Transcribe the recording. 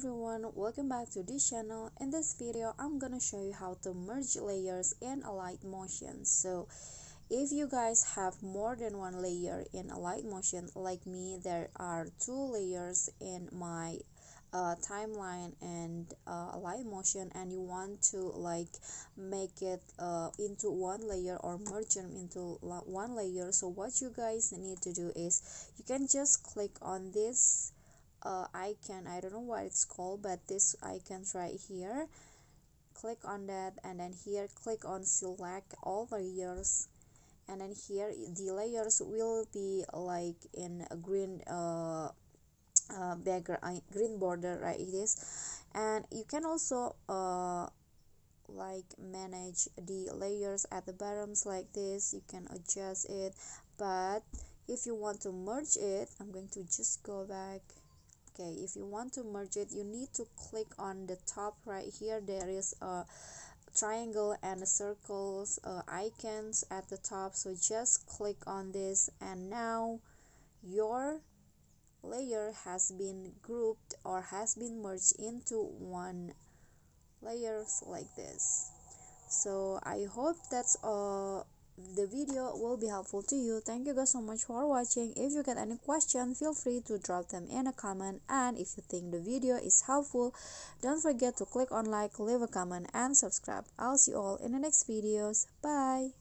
everyone welcome back to this channel. In this video i'm gonna show you how to merge layers in Alight Motion. So if you guys have more than one layer in Alight Motion like me there are two layers in my uh, timeline and uh, Alight Motion and you want to like make it uh, into one layer or merge them into one layer. So what you guys need to do is you can just click on this uh, icon I don't know what it's called but this icon right here. Click on that and then here click on select all layers and then here the layers will be like in a green uh, uh, background uh, green border right it is. And you can also uh, like manage the layers at the bottoms like this. You can adjust it. But if you want to merge it i'm going to just go back okay if you want to merge it you need to click on the top right here. There is a triangle and circles uh, icons at the top. So just click on this and now your layer has been grouped or has been merged into one layers like this. So i hope that's all the video will be helpful to you. Thank you guys so much for watching. If you get any question feel free to drop them in a comment. And if you think the video is helpful don't forget to click on like leave a comment and subscribe. I'll see you all in the next videos. Bye